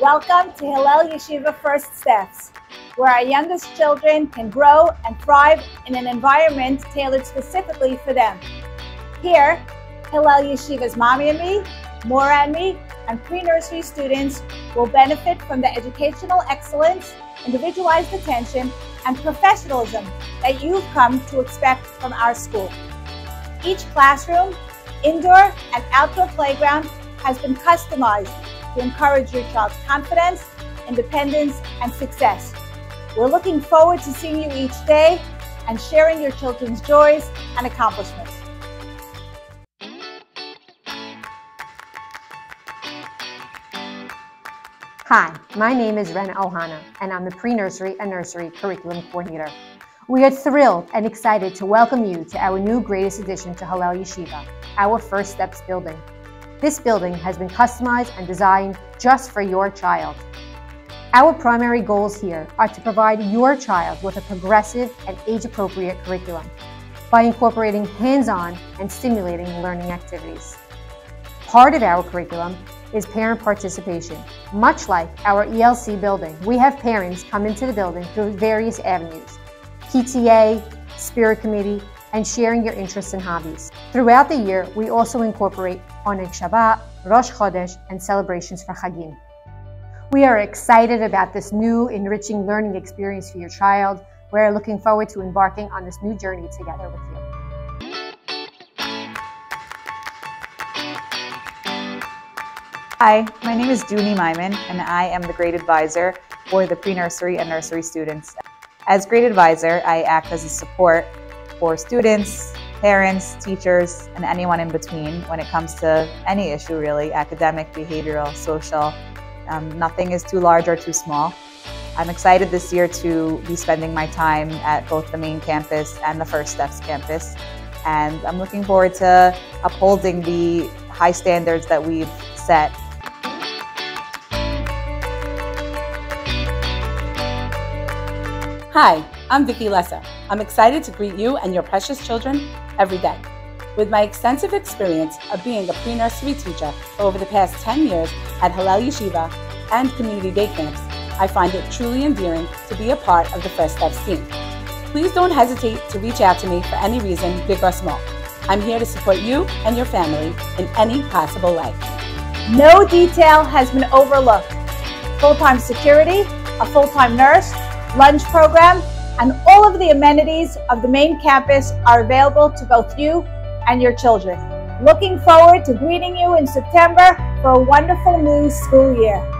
Welcome to Hillel Yeshiva First Steps, where our youngest children can grow and thrive in an environment tailored specifically for them. Here, Hillel Yeshiva's Mommy and Me, Morah and Me, and pre-nursery students will benefit from the educational excellence, individualized attention, and professionalism that you've come to expect from our school. Each classroom, indoor and outdoor playground has been customized to encourage your child's confidence, independence, and success. We're looking forward to seeing you each day and sharing your children's joys and accomplishments. Hi, my name is Rena Ohana, and I'm the pre-nursery and nursery curriculum coordinator. We are thrilled and excited to welcome you to our new greatest addition to Hillel Yeshiva, our First Steps building. This building has been customized and designed just for your child. Our primary goals here are to provide your child with a progressive and age-appropriate curriculum by incorporating hands-on and stimulating learning activities. Part of our curriculum is parent participation. Much like our ELC building, we have parents come into the building through various avenues, PTA, Spirit Committee, and sharing your interests and hobbies. Throughout the year, we also incorporate Oneg Shabbat, Rosh Chodesh, and celebrations for Chagim. We are excited about this new enriching learning experience for your child. We're looking forward to embarking on this new journey together with you. Hi, my name is Dooney Myman, and I am the grade advisor for the pre-nursery and nursery students. As grade advisor, I act as a support for students, parents, teachers, and anyone in between when it comes to any issue really, academic, behavioral, social. Um, nothing is too large or too small. I'm excited this year to be spending my time at both the main campus and the First Steps campus. And I'm looking forward to upholding the high standards that we've set Hi, I'm Vicki Lessa. I'm excited to greet you and your precious children every day. With my extensive experience of being a pre-nursery teacher over the past 10 years at Hillel Yeshiva and community day camps, I find it truly endearing to be a part of the First Steps team. Please don't hesitate to reach out to me for any reason, big or small. I'm here to support you and your family in any possible way. No detail has been overlooked. Full-time security, a full-time nurse, lunch program, and all of the amenities of the main campus are available to both you and your children. Looking forward to greeting you in September for a wonderful new school year.